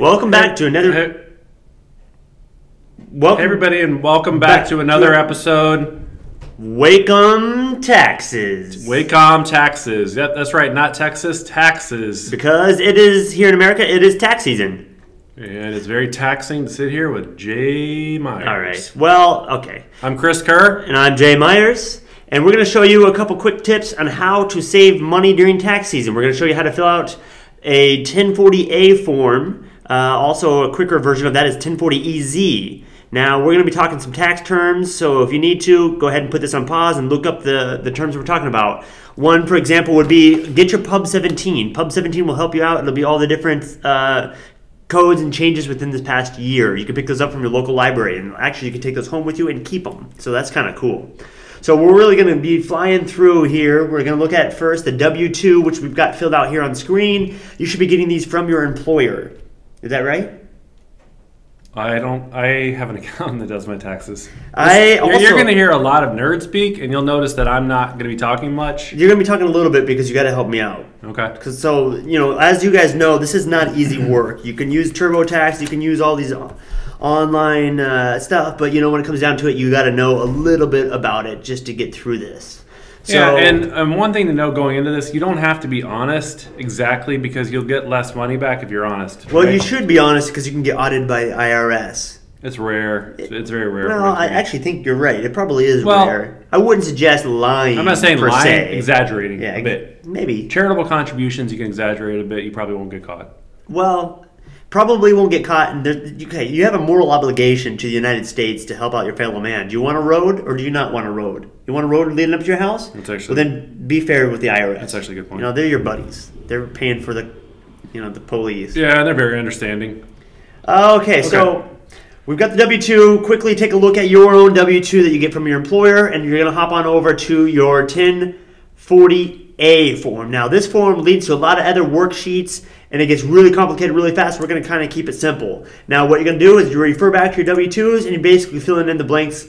Welcome back to another. Hey, welcome, everybody, and welcome back, Back to another to- episode. Wacom taxes. Wacom taxes. Yep, that's right. Not Texas taxes. Because it is here in America, it is tax season. And it's very taxing to sit here with Jay Meyers. All right. Well, okay. I'm Chris Kerr. And I'm Jay Meyers, and we're going to show you a couple quick tips on how to save money during tax season. We're going to show you how to fill out a 1040A form. Uh, also, a quicker version of that is 1040EZ. Now, we're going to be talking some tax terms, so if you need to, go ahead and put this on pause and look up the, the terms we're talking about. One, for example, would be get your Pub 17. Pub 17 will help you out. It'll be all the different uh, codes and changes within this past year. You can pick those up from your local library, and actually, you can take those home with you and keep them. So that's kind of cool. So we're really going to be flying through here. We're going to look at first the W two, which we've got filled out here on screen. You should be getting these from your employer. Is that right? I don't. I have an accountant that does my taxes. I You're, also you're going to hear a lot of nerd speak, and you'll notice that I'm not going to be talking much. you're going to be talking a little bit because you got to help me out. Okay. Cause so you know, as you guys know, this is not easy work. You can use TurboTax, you can use all these online uh, stuff, but you know when it comes down to it, you got to know a little bit about it just to get through this. So, yeah, and um, one thing to know going into this, you don't have to be honest exactly because you'll get less money back if you're honest. well, right? you should be honest because you can get audited by the IRS. It's rare. It's, it's very rare. Well, for it to I actually think you're right. It probably is Well- rare. I wouldn't suggest lying. I'm not saying lying, se. exaggerating Yeah, a bit. maybe. Charitable contributions, you can exaggerate a bit. You probably won't get caught. Well, probably won't get caught. And okay, you have a moral obligation to the United States to help out your fellow man. Do you want a road or do you not want a road? You want a road leading up to your house? That's actually- well, then be fair with the IRS. That's actually a good point. You know, they're your buddies. They're paying for the, you know, the police. Yeah, they're very understanding. Okay, so we've got the W 2. Quickly take a look at your own W 2 that you get from your employer, and you're going to hop on over to your 1040A form. Now, this form leads to a lot of other worksheets, and it gets really complicated really fast. We're going to kind of keep it simple. Now, what you're going to do is you refer back to your W 2s, and you're basically filling in the blanks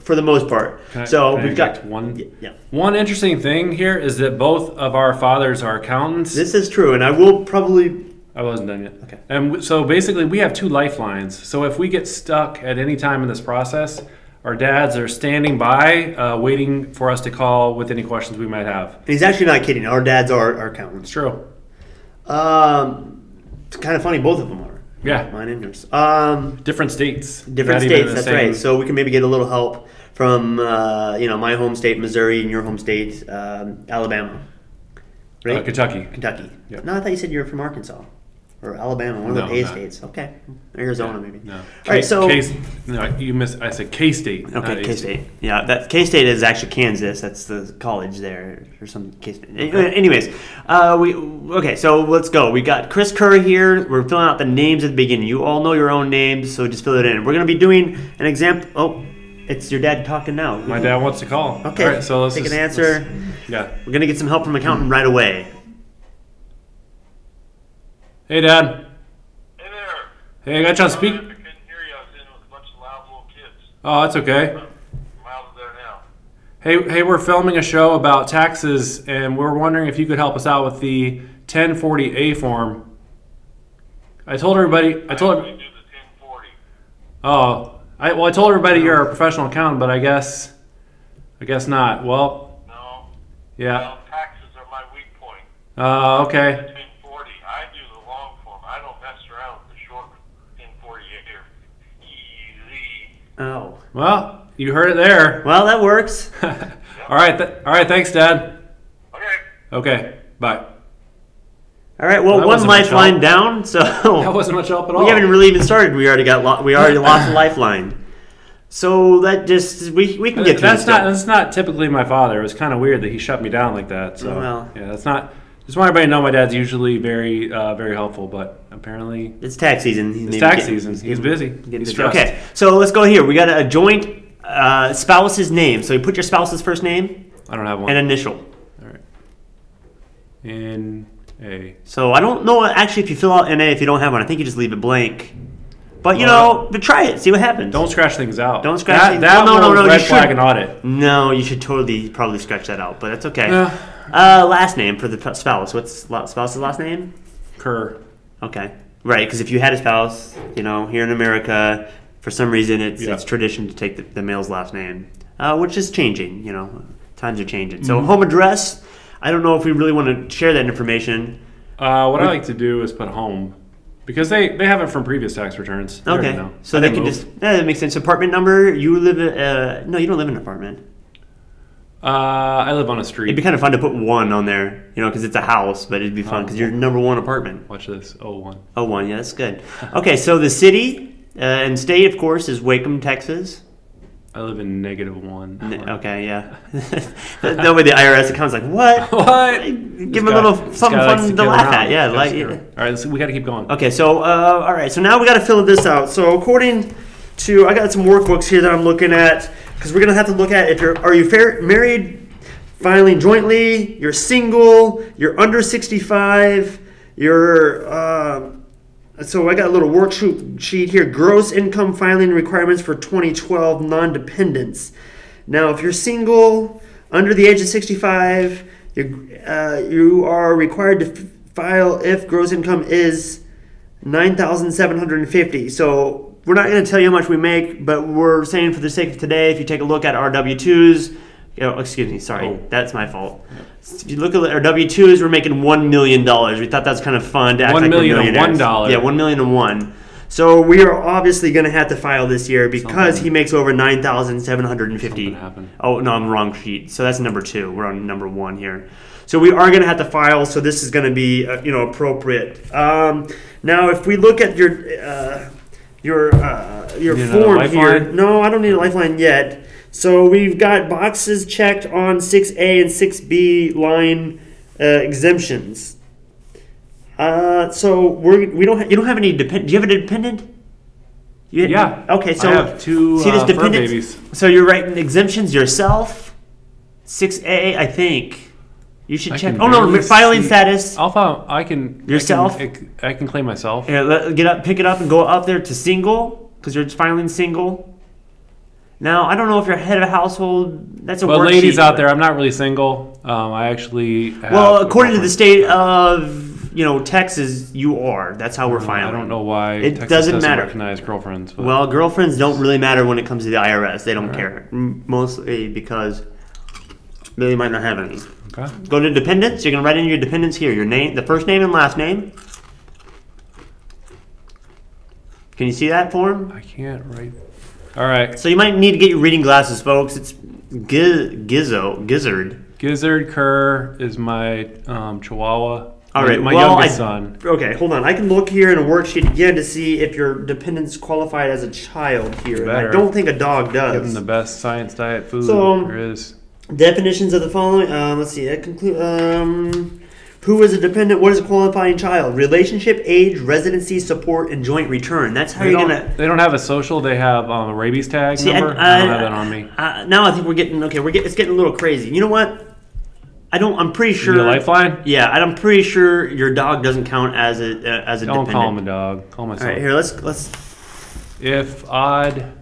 for the most part. I- so we've got. one. Yeah. One interesting thing here is that both of our fathers are accountants. This is true, and I will probably. I wasn't done yet. Okay. And so basically, we have two lifelines. So if we get stuck at any time in this process, our dads are standing by, uh, waiting for us to call with any questions we might have. And he's actually not kidding. Our dads are, are accountants. It's true. Um, it's kind of funny, both of them are. Yeah. Mine and yours. Um, Different states. different Not even in states. That's same- right. So we can maybe get a little help from uh, you know my home state, Missouri, and your home state, um, Alabama, right? Uh, Kentucky. Kentucky. Yep. No, I thought you said you were from Arkansas or Alabama, one of No, the A not. states. Okay, Arizona maybe. No. All right, so K, no, you missed. I said K State. okay, K State. Yeah, that K State is actually Kansas. That's the college there or some K State. Anyways, uh, we okay. So let's go. We got Chris Kerr here. We're filling out the names at the beginning. You all know your own names, so just fill it in. We're gonna be doing an example. Oh, it's your dad talking now. My dad wants to call. Okay, All right, so let's take just- an answer. Yeah. We're gonna get some help from accountant right away. Hey, Dad. Hey there. Hey, I got you on speak. I couldn't hear you. I was in with a bunch of loud little kids. Oh, that's okay. I'm out of there now. Hey, hey, we're filming a show about taxes, and we're wondering if you could help us out with the 1040A form. I told everybody. I told. We do the 1040. Oh, I well, I told everybody you're a professional accountant, but I guess, I guess not. Well, No. yeah. Well, taxes are my weak point. Uh, okay. 1040. I do the long form. I don't mess around with the short 1040 here. Easy. Oh, Well, you heard it there. well that works. all right. Th- all right. Thanks, Dad. Okay. Okay. Bye. All right. Well, That one wasn't lifeline down. So That wasn't much help at all. we haven't really even started. We already got lo- we already lost a lifeline. So that just we, we can get through that's this. not stuff. that's not typically my father. It was kind of weird that he shut me down like that. So Well. yeah, that's not. Just want everybody to know my dad's usually very uh, very helpful, but apparently It's tax season. He's it's tax getting- season. He's busy. He's busy. stressed. Okay, so let's go here. We got a joint uh, spouse's name. So you put your spouse's first name I don't have one. and initial. All right. N A. So I don't know actually if you fill out NA if you don't have one. I think you just leave it blank. But you Well, know, but try it. See what happens. Don't scratch things out. Don't scratch that, things- That no, no, will no, you flag should- an audit. No, you should totally probably scratch that out. But that's okay. Yeah. Uh, last name for the spouse. What's spouse's last name? Kerr. Okay. Right, because if you had a spouse, you know, here in America, for some reason it's, Yeah. it's tradition to take the, the male's last name, uh, which is changing. You know, times are changing. Mm-hmm. So home address. I don't know if we really want to share that information. Uh, what I like to do is put home because they, they have it from previous tax returns. They Okay, so they can just yeah, that makes sense. Apartment number. You live. in- Uh, no, you don't live in an apartment. Uh, I live on a street. It'd be kind of fun to put one on there, you know, because it's a house, but it'd be fun because you're number one apartment. Watch this. Oh one. Oh, one. Yeah, that's good. Okay, so the city uh, and state, of course, is Wacom, Texas. I live in negative one. N- Okay, yeah. that way the IRS account's like, what? What? Give This them a little something fun to, laugh at. Yeah, like. scary. All right, so we got to keep going. Okay, so uh, all right, so now we got to fill this out. So according to, I got some workbooks here that I'm looking at because we're gonna have to look at if you're are you fair, married, filing jointly, you're single, you're under 65, you're. Uh, so I got a little worksheet sheet here. Gross income filing requirements for 2012 non-dependents. Now, if you're single, under the age of 65, you uh, you are required to file if gross income is 9,750. So we're not going to tell you how much we make, but we're saying for the sake of today, if you take a look at our W-2s, you know, excuse me, sorry, Oh. that's my fault. If you look at our W-2s, we're making $1 million. We thought that's kind of fun to act One like we're million and one millionaires. dollar. Yeah, one million and one. So we are obviously going to have to file this year because Something. he makes over 9,750. Something. Oh, no, I'm wrong sheet. So that's number two. We're on number one here. So we are going to have to file. So this is going to be, uh, you know, appropriate. Um, now, if we look at your uh, your uh, your You form here, no, I don't need a lifeline yet. So we've got boxes checked on 6A and 6B line uh, exemptions. Uh, so we're we don't ha- you don't have any depend. Do you have a dependent? You Yeah. Okay. So I have two see this uh, fur dependent. babies. So you're writing exemptions yourself. 6A, I think. You should I check. Oh no, filing see- status. I'll file. I can Yourself? I can, I can claim myself. Here, let, get up, pick it up, and go up there to single because you're filing single. Now I don't know if you're head of a household. That's a worksheet, ladies out but- there, I'm not really single. Um, I actually. Have Well, according to the state of you know Texas, you are. That's how we're filing. I don't know why It Texas doesn't doesn't matter. recognize girlfriends. But Well, girlfriends don't really matter when it comes to the IRS. They don't Alright. care, mostly because they might not have any. okay. Go to dependents. You're gonna write in your dependents here. Your name, the first name and last name. Can you see that form? I can't write. All right. So you might need to get your reading glasses, folks. It's Giz- Gizzo, Gizzard. Gizzard Kerr is my um, Chihuahua. All right, my, my well, youngest I- son. Okay, hold on. I can look here in a worksheet again to see if your dependent's qualified as a child here. I don't think a dog Give him does. the best science diet food So, there is. Definitions of the following. Um, let's see. That conclude. Um, who is a dependent? What is a qualifying child? Relationship, age, residency, support, and joint return. That's how They you're gonna. they don't have a social. They have um, a rabies tag See, number. I, I, don't have that on me. uh, now I think we're getting okay. We're get, it's getting a little crazy. You know what? I don't. I'm pretty sure. a lifeline? Yeah, I'm pretty sure your dog doesn't count as a uh, as a Don't dependent. call him a dog. Call All myself. right, here let's let's. If odd,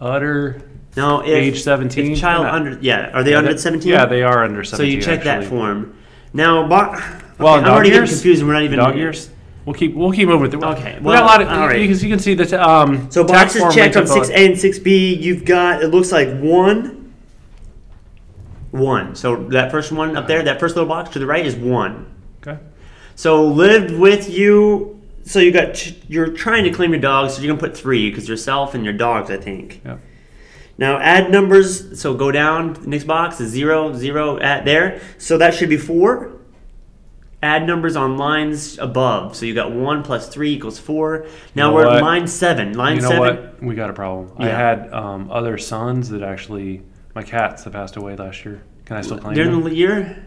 utter, No, if, Age 17? If child not- under yeah, are they Yeah, under 17? Yeah, they are under seventeen. So you check that form. Now, bo- Well, I'm already getting confused. and We're not even Dog years. We'll keep we'll keep moving through. Okay, we well, got a lot of. all right. You, can, you can see that. um. So boxes checked we on six A and six B. You've got it looks like one, one. So that first one up there, that first little box to the right is one. Okay. So lived with you. So you got you're trying to claim your dogs. So you're gonna put three because yourself and your dogs, I think. Yeah. Now add numbers. So go down. The next box is zero, zero at there. So that should be four. Add numbers on lines above. So you got one plus three equals four. Now know we're at what? line seven. Line You know seven. what? We got a problem. I had um, other sons that actually my cats that passed away last year. Can I still claim During them? the year?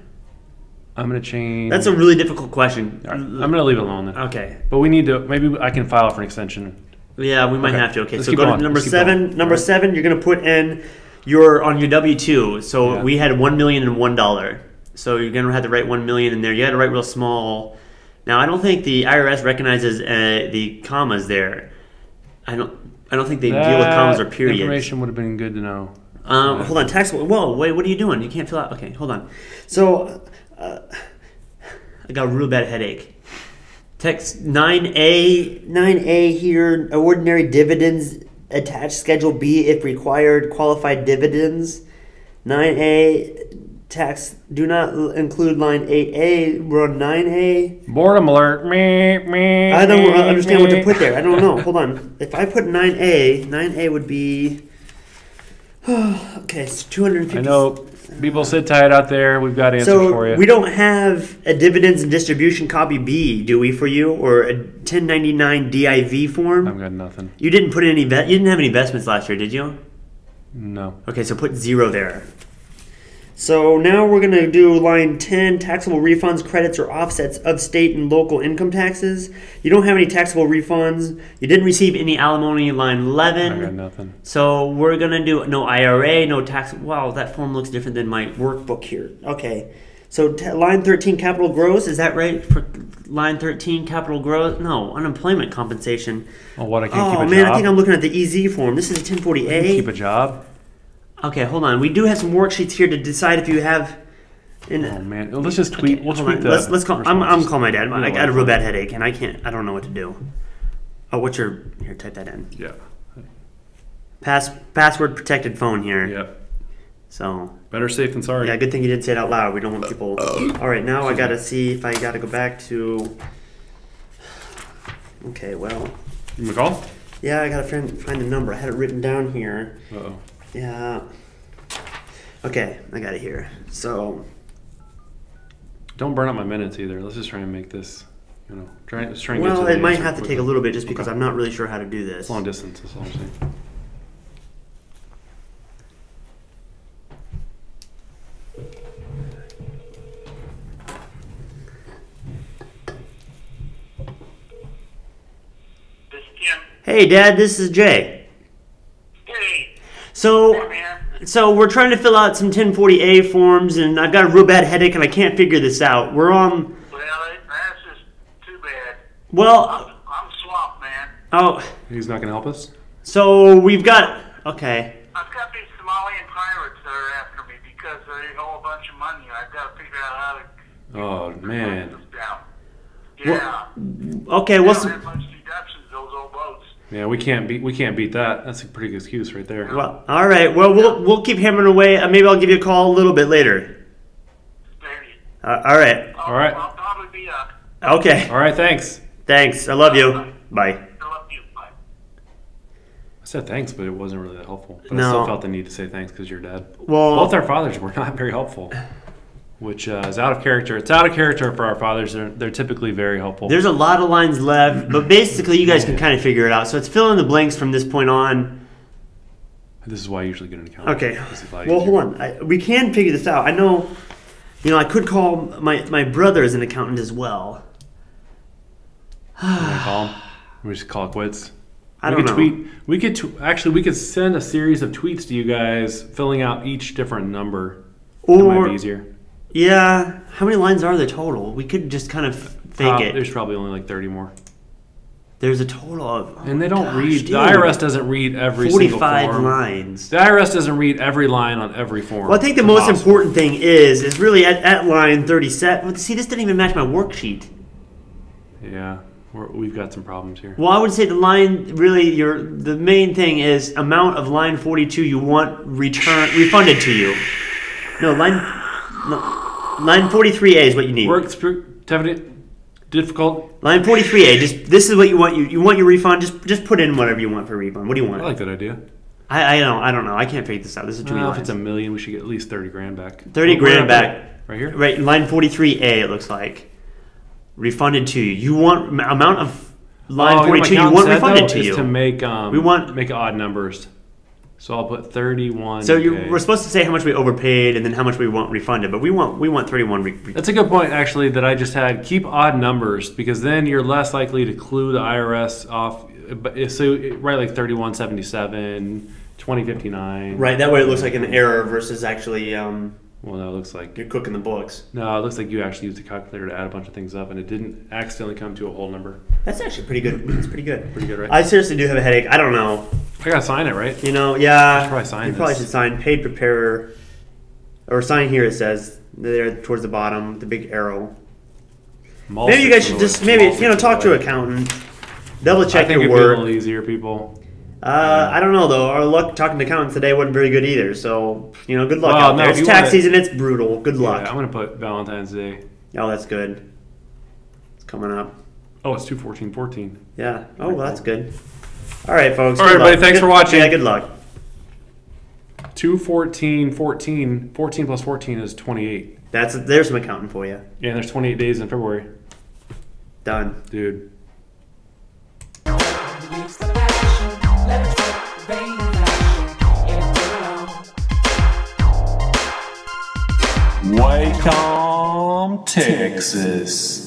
I'm gonna change. That's a really difficult question. Right, I'm gonna leave it alone then. Okay. But we need to. Maybe I can file for an extension. Yeah, we might Okay. have to. Okay, Let's so go to number Let's seven. Number Alright. seven, you're gonna put in your on your W two. So Yeah. we had one million and one dollar. So you're gonna have to write one million in there. You had to write real small. Now I don't think the IRS recognizes uh, the commas there. I don't. I don't think they deal with commas or That periods. Information would have been good to know. Um, hold on, tax. Whoa, wait, what are you doing? You can't fill out. Okay, hold on. So, uh, I got a real bad headache. Text 9A, 9A here, ordinary dividends attached Schedule B if required, qualified dividends. 9A, tax, do not include line 8A, we're on 9A. Boredom alert. Me, me. I don't understand what to put there. I don't know. Hold on. If I put 9A, 9A would be. okay, it's 250. I know people sit tight out there. We've got answers So for you. we don't have a dividends and distribution copy B, do we, for you, or a 1099 DIV form? I've got nothing. You didn't put any. You didn't have any investments last year, did you? No. Okay, so put zero there. So now we're gonna do line 10, taxable refunds, credits, or offsets of state and local income taxes. You don't have any taxable refunds. You didn't receive any alimony, line 11. I got 11. nothing. So we're gonna do no IRA, no tax. Wow, that form looks different than my workbook here. Okay, so t- line 13, capital gross, is that right for line 13, capital gross? No, unemployment compensation. Oh, what? I can't keep Oh a man, job. I think I'm looking at the EZ form. This is Keep 1040A. Keep a job. Okay, hold on. We do have some worksheets here to decide if you have. In, Oh man. Well, let's just tweet. we'll tweet the. let's let's call. I'm I'm calling my dad. I got a real bad headache, and I can't. I don't know what to do. Oh, what's your here? Type that in. Yeah. Pass password protected phone here. Yep. So Better safe than sorry. yeah, good thing you didn't say it out loud. We don't want people. All right, now I gotta see if I gotta go back to. Okay, well, You McCall? yeah, I gotta find find the number. I had it written down here. Uh oh. Yeah. Okay, I got it here. So Don't burn up my minutes either. Let's just try and make this. You know, try. Let's try and get Well, to the it might have to take a little bit just because Okay. I'm not really sure how to do this. It's long distance. That's all I'm saying. This is Tim. Hey, Dad, this is Jay. Hey, hey So, so we're trying to fill out some 1040A forms, and I've got a real bad headache, and I can't figure this out. We're on. Well, that's just too bad. Well, I'm swamped, man. oh, He's not going to help us. so we've got. Okay. I've got these Somalian pirates that are after me because they owe a bunch of money. I've got to figure out how to Oh man. this down. Yeah. Okay. What's don't have much deductions, those old boats. Yeah, we can't beat. We can't beat that. That's a pretty good excuse right there. well? All right. Well, we'll we'll keep hammering away. Uh, maybe I'll give you a call a little bit later. Maybe. Uh, all right. I'll, right. I'll probably be up. Okay. All right. Thanks. Thanks. I love you. Bye. I love you. Bye. I said thanks, but it wasn't really that helpful. But I still felt the need to say thanks because you're dead. Well, Both our fathers were not very helpful, which uh, is out of character. It's out of character for our fathers. They're, they're typically very helpful. There's a lot of lines left, but basically you guys can kind of figure it out. So it's fill in the blanks from this point on. this is why I usually get an account. Okay. This is a lot Well, hold on. I, we can figure this out. I know. You know, I could call my my brother as an accountant as well. You wanna call him? We just call it quits. I we don't could know. tweet. We could tw- actually we could send a series of tweets to you guys, filling out each different number. It might Or be easier. Yeah, how many lines are there total? We could just kind of fake Prob- it. There's probably only like 30 more. There's a total of And they oh don't gosh, read. dude. The IRS doesn't read every single 45 form. lines. The IRS doesn't read every line on every form. Well, I think the most impossible. important thing is is really at, at line 37. well, See, this didn't even match my worksheet. Yeah, we're, we've got some problems here. Well, I would say the line really your the main thing is amount of line 42 you want return refunded to you. No, line no, line 43A is what you need. Work definitely difficult. Line 43A, just this is what you want you you want your refund, just just put in whatever you want for refund. What do you want? I like that idea. I, I don't I don't know. I can't figure this out. This is too many Well, if lines. it's a million, we should get at least 30 grand back. 30 Where- grand back. Right here? Right, line 43A it looks like. Refunded to you. You want amount of line Oh, you know 42 you want refunded to you. to make um, We want- make odd numbers. So I'll put 31. so you we're supposed to say how much we overpaid and then how much we want refunded, but we want we want 31 re- re- That's a good point, actually, that I just had. Keep odd numbers because then you're less likely to clue the IRS off. So, right, like 3177, 2059. Right, that way it looks like an error versus actually um, Well, no, it looks like you're cooking the books. no, it looks like you actually used a calculator to add a bunch of things up, and it didn't accidentally come to a whole number. That's actually pretty good. It's pretty good. Pretty good, right? I seriously do have a headache. I don't know. I gotta sign it, right? You know, yeah. should probably sign You probably this. should sign paid preparer, or sign here. It says there towards the bottom, the big arrow. Mall Maybe you guys should just maybe you know talk to an accountant. Double I think your it'd be a work. little easier, people. Uh, I don't know though. Our luck talking to accountants today wasn't very good either. So you know, good luck Well, out no, there. It's tax wanna- season. It's brutal. Good luck. Yeah, I'm gonna put Valentine's Day. Oh, that's good. It's coming up. Oh, it's two fourteen fourteen. Yeah. Oh, well, that's good. All right, folks. All good everybody, luck. thanks Good- for watching. Yeah, good luck. Two fourteen fourteen. 14 plus 14 14 is 28. That's there's some accounting for you. Yeah, and there's 28 days in February. Done. Dude. Wacom, Texas.